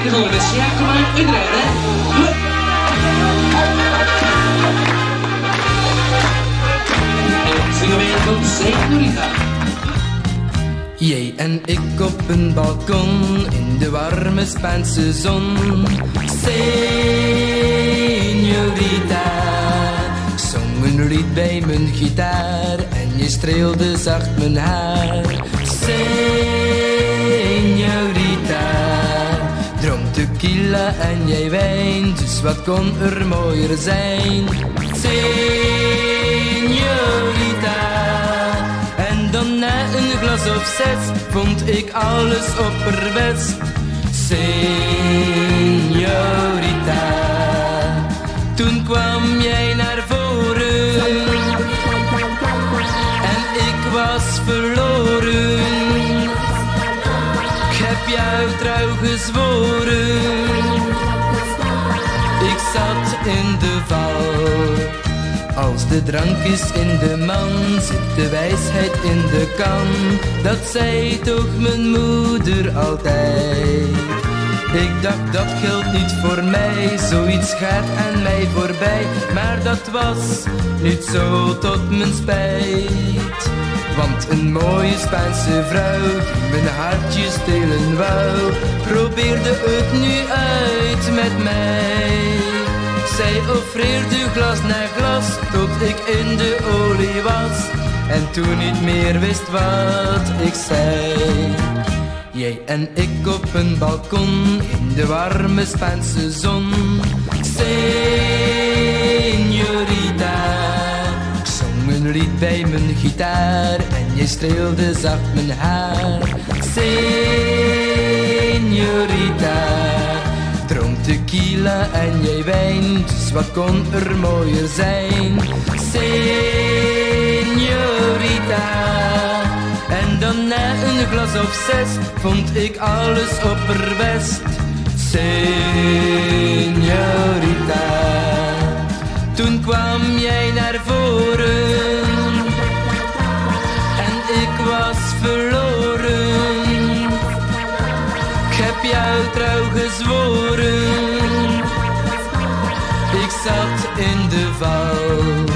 volgende. Ja, kom maar, uitrijden. En zingen wij van Senorita. Jij en ik op een balkon in de warme Spaanse zon. Señorita, zong een lied bij mijn gitaar en je streelde zacht mijn haar. Señorita, tequila en jij wijn, dus wat kon er mooier zijn? Señorita. En dan na een glas of zes vond ik alles opperbest. Señorita, toen kwam jij naar voren en ik was verloren. Trouw ik zat in de val. Als de drank is in de man, zit de wijsheid in de kan. Dat zei toch mijn moeder altijd. Ik dacht dat geldt niet voor mij, zoiets gaat aan mij voorbij. Maar dat was niet zo tot mijn spijt. Want een mooie Spaanse vrouw mijn hartje stelen wou, probeerde het nu uit met mij. Zij offreerde glas na glas tot ik in de olie was en toen niet meer wist wat ik zei. Jij en ik op een balkon in de warme Spaanse zon. Señorita, lied bij mijn gitaar en jij streelde zacht mijn haar. Señorita, dronk tequila en jij wijn, dus wat kon er mooier zijn? Señorita, en dan na een glas of zes vond ik alles opperbest. Señorita, heb jou trouw gezworen, ik zat in de val.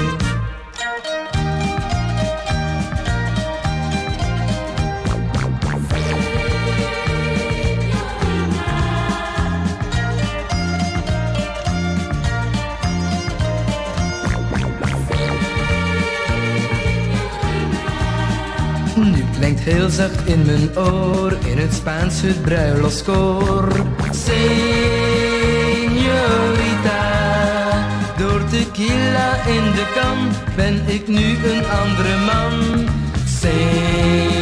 Nu klinkt heel zacht in mijn oor, in het Spaans het bruiloftskoor. Señorita, door tequila in de kan ben ik nu een andere man. Señorita.